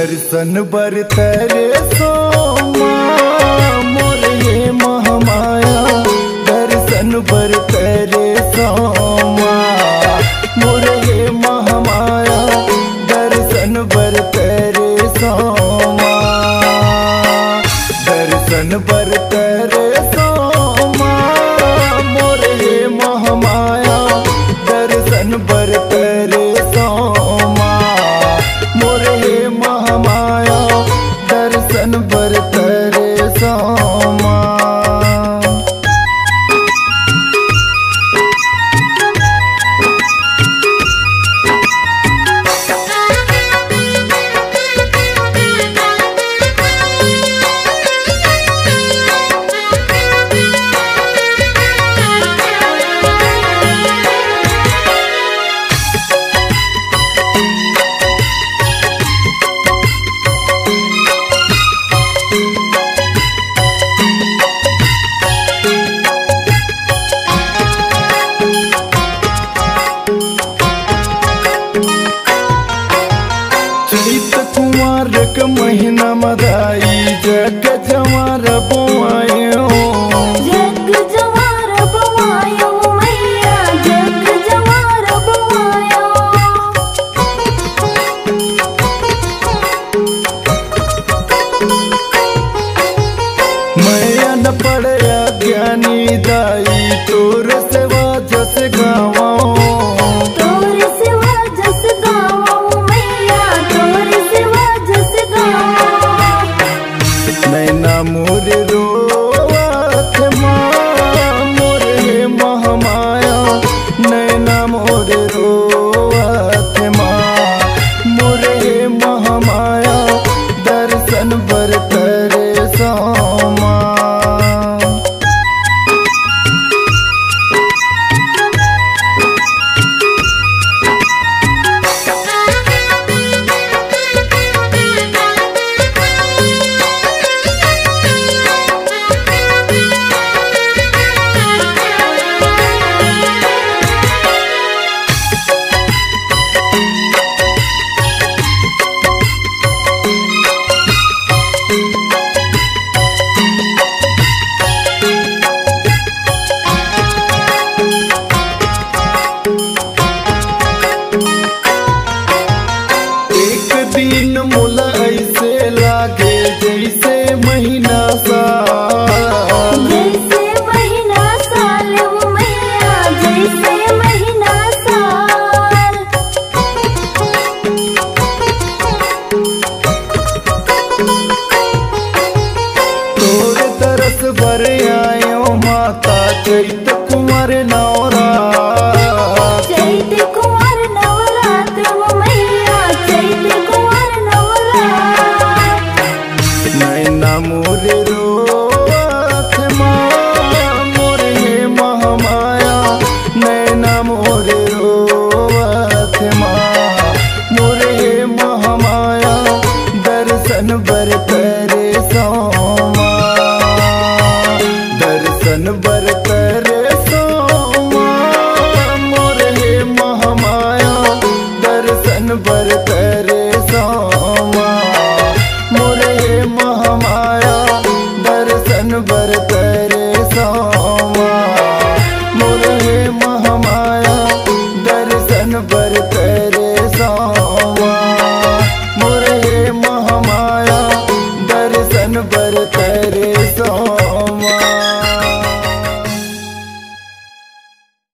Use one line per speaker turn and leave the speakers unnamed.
दर्शन बर तेरे सोमा, मोर ये महामाया। दर्शन बर तेरे सोमा, मोर ये महामाया। दर्शन बर तेरे सोमा, दर्शन बर तेरे सोमा, मोर ये महामाया। दर्शन बर तेरे सोमा। Guru love. बरतर